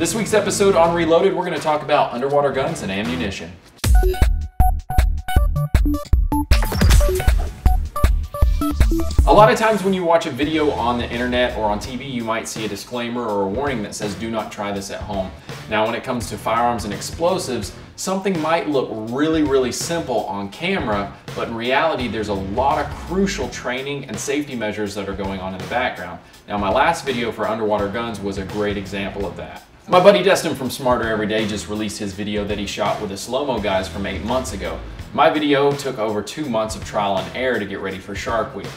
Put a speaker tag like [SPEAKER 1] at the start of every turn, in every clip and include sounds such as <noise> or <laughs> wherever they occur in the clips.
[SPEAKER 1] This week's episode on Reloaded, we're going to talk about underwater guns and ammunition. A lot of times when you watch a video on the internet or on TV, you might see a disclaimer or a warning that says do not try this at home. Now when it comes to firearms and explosives, something might look really, really simple on camera, but in reality there's a lot of crucial training and safety measures that are going on in the background. Now my last video for underwater guns was a great example of that. My buddy Destin from Smarter Every Day just released his video that he shot with the slow-mo guys from eight months ago. My video took over two months of trial and error to get ready for Shark Week.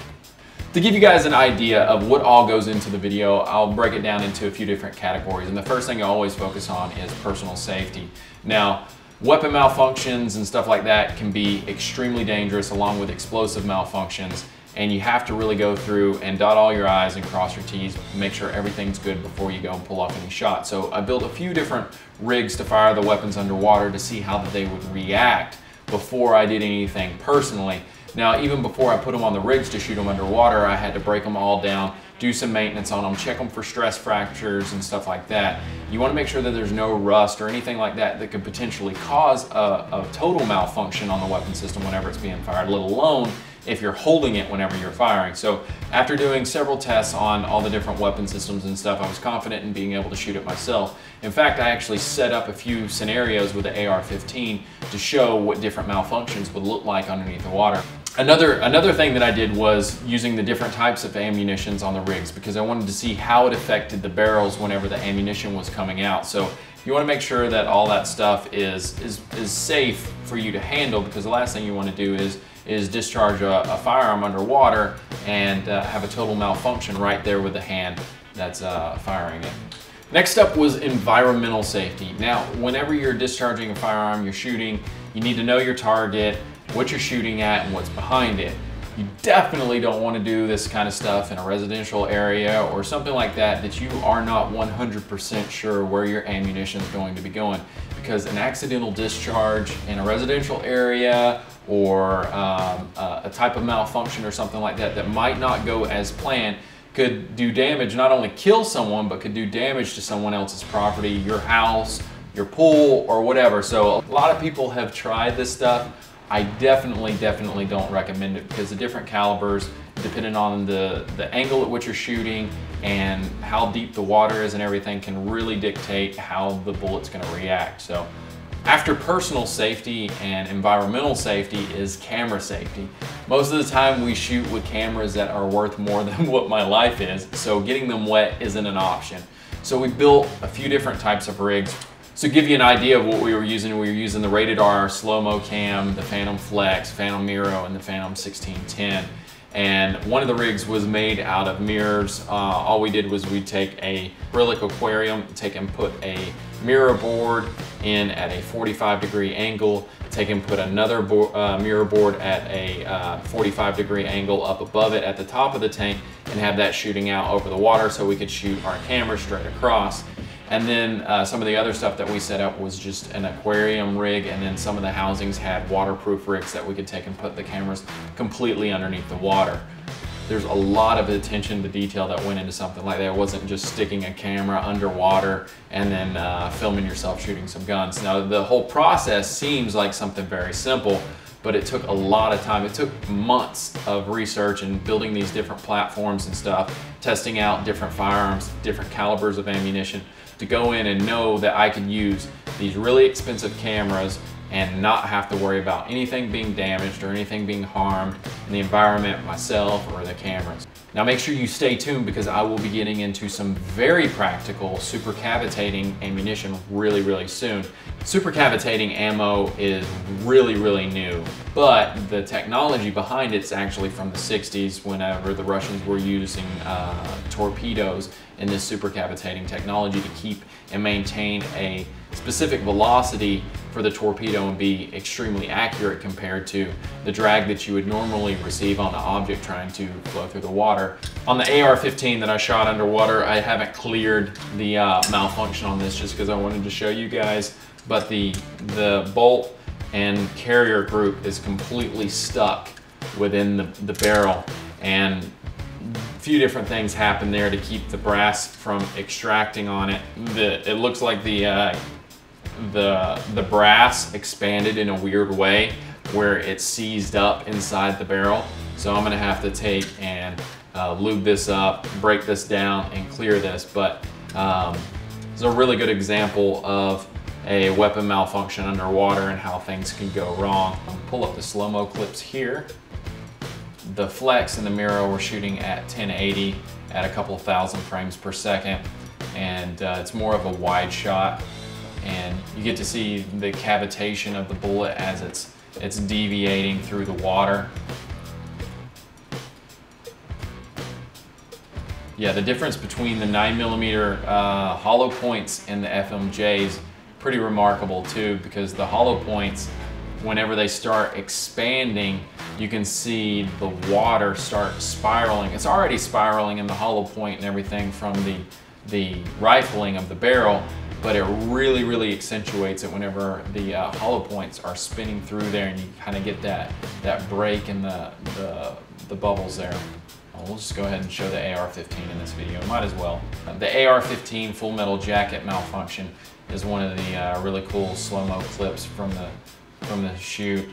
[SPEAKER 1] To give you guys an idea of what all goes into the video, I'll break it down into a few different categories. And the first thing I always focus on is personal safety. Now, weapon malfunctions and stuff like that can be extremely dangerous along with explosive malfunctions. And you have to really go through and dot all your I's and cross your T's, make sure everything's good before you go and pull off any shot. So I built a few different rigs to fire the weapons underwater to see how they would react before I did anything personally. Now, even before I put them on the rigs to shoot them underwater, I had to break them all down, do some maintenance on them, check them for stress fractures and stuff like that. You wanna make sure that there's no rust or anything like that that could potentially cause a, a total malfunction on the weapon system whenever it's being fired, let alone if you're holding it whenever you're firing. So after doing several tests on all the different weapon systems and stuff, I was confident in being able to shoot it myself. In fact, I actually set up a few scenarios with the AR-15 to show what different malfunctions would look like underneath the water. Another, another thing that I did was using the different types of ammunitions on the rigs because I wanted to see how it affected the barrels whenever the ammunition was coming out. So you want to make sure that all that stuff is, is, is safe for you to handle because the last thing you want to do is, is discharge a, a firearm underwater and uh, have a total malfunction right there with the hand that's uh, firing it. Next up was environmental safety. Now, whenever you're discharging a firearm, you're shooting, you need to know your target, what you're shooting at and what's behind it. You definitely don't want to do this kind of stuff in a residential area or something like that that you are not 100% sure where your ammunition is going to be going because an accidental discharge in a residential area or um, a type of malfunction or something like that that might not go as planned could do damage, not only kill someone, but could do damage to someone else's property, your house, your pool, or whatever. So a lot of people have tried this stuff I definitely, definitely don't recommend it because the different calibers, depending on the, the angle at which you're shooting and how deep the water is and everything can really dictate how the bullet's gonna react. So after personal safety and environmental safety is camera safety. Most of the time we shoot with cameras that are worth more <laughs> than what my life is, so getting them wet isn't an option. So we built a few different types of rigs so give you an idea of what we were using, we were using the Rated R slow-mo cam, the Phantom Flex, Phantom Miro, and the Phantom 1610. And one of the rigs was made out of mirrors. Uh, all we did was we take a acrylic aquarium, take and put a mirror board in at a 45 degree angle, take and put another uh, mirror board at a uh, 45 degree angle up above it at the top of the tank and have that shooting out over the water so we could shoot our camera straight across. And then uh, some of the other stuff that we set up was just an aquarium rig and then some of the housings had waterproof rigs that we could take and put the cameras completely underneath the water. There's a lot of attention to detail that went into something like that. It wasn't just sticking a camera underwater and then uh, filming yourself shooting some guns. Now the whole process seems like something very simple, but it took a lot of time. It took months of research and building these different platforms and stuff, testing out different firearms, different calibers of ammunition to go in and know that I can use these really expensive cameras and not have to worry about anything being damaged or anything being harmed in the environment, myself, or the cameras. Now make sure you stay tuned because I will be getting into some very practical supercavitating ammunition really, really soon. Supercavitating ammo is really, really new, but the technology behind it's actually from the 60s whenever the Russians were using uh, torpedoes in this supercavitating technology to keep and maintain a specific velocity for the torpedo and be extremely accurate compared to the drag that you would normally receive on the object trying to flow through the water. On the AR-15 that I shot underwater, I haven't cleared the uh, malfunction on this just because I wanted to show you guys, but the, the bolt and carrier group is completely stuck within the, the barrel and a few different things happen there to keep the brass from extracting on it. The, it looks like the, uh, the, the brass expanded in a weird way where it seized up inside the barrel. So I'm gonna have to take and uh, lube this up, break this down, and clear this. But um, it's a really good example of a weapon malfunction underwater and how things can go wrong. I'll pull up the slow-mo clips here. The flex and the Miro were shooting at 1080 at a couple thousand frames per second and uh, it's more of a wide shot and you get to see the cavitation of the bullet as it's it's deviating through the water. Yeah, the difference between the 9mm uh, hollow points and the FMJs pretty remarkable too because the hollow points, whenever they start expanding, you can see the water start spiraling. It's already spiraling in the hollow point and everything from the, the rifling of the barrel, but it really, really accentuates it whenever the uh, hollow points are spinning through there and you kind of get that, that break in the, the, the bubbles there. We'll just go ahead and show the AR-15 in this video, might as well. The AR-15 full metal jacket malfunction is one of the uh, really cool slow-mo clips from the, from the shoot.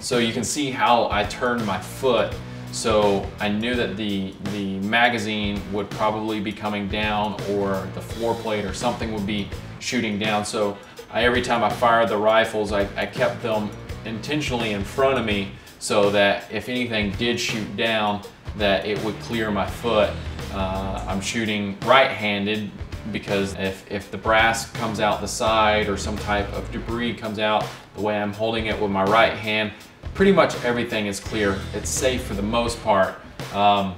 [SPEAKER 1] So you can see how I turned my foot so I knew that the, the magazine would probably be coming down or the floor plate or something would be shooting down. So I, every time I fired the rifles, I, I kept them intentionally in front of me so that if anything did shoot down, that it would clear my foot. Uh, I'm shooting right-handed because if, if the brass comes out the side or some type of debris comes out, the way I'm holding it with my right hand, pretty much everything is clear. It's safe for the most part. Um,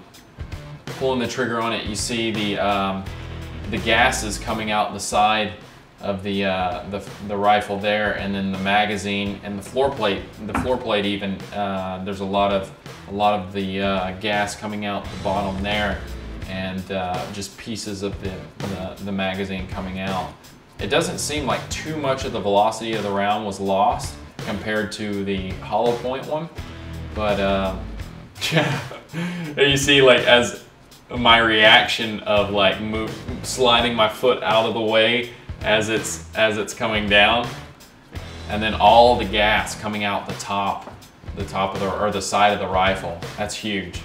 [SPEAKER 1] pulling the trigger on it, you see the, um, the gases coming out the side of the, uh, the, the rifle there and then the magazine and the floor plate the floor plate even uh, there's a lot of a lot of the uh, gas coming out the bottom there and uh, just pieces of the, the, the magazine coming out it doesn't seem like too much of the velocity of the round was lost compared to the hollow point one. But uh, yeah, <laughs> you see like as my reaction of like move, sliding my foot out of the way as it's as it's coming down, and then all the gas coming out the top, the top of the or the side of the rifle. That's huge.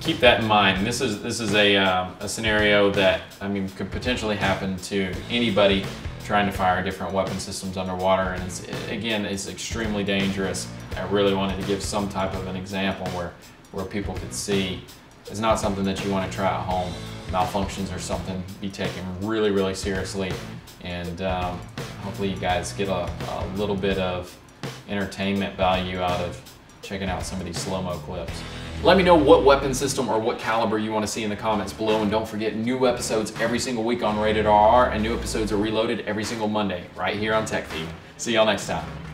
[SPEAKER 1] Keep that in mind. This is this is a uh, a scenario that I mean could potentially happen to anybody trying to fire different weapon systems underwater and it's, again it's extremely dangerous. I really wanted to give some type of an example where, where people could see it's not something that you want to try at home. Malfunctions or something be taken really really seriously and um, hopefully you guys get a, a little bit of entertainment value out of checking out some of these slow-mo clips. Let me know what weapon system or what caliber you want to see in the comments below and don't forget new episodes every single week on Rated RR and new episodes are reloaded every single Monday right here on TechFeed. See y'all next time.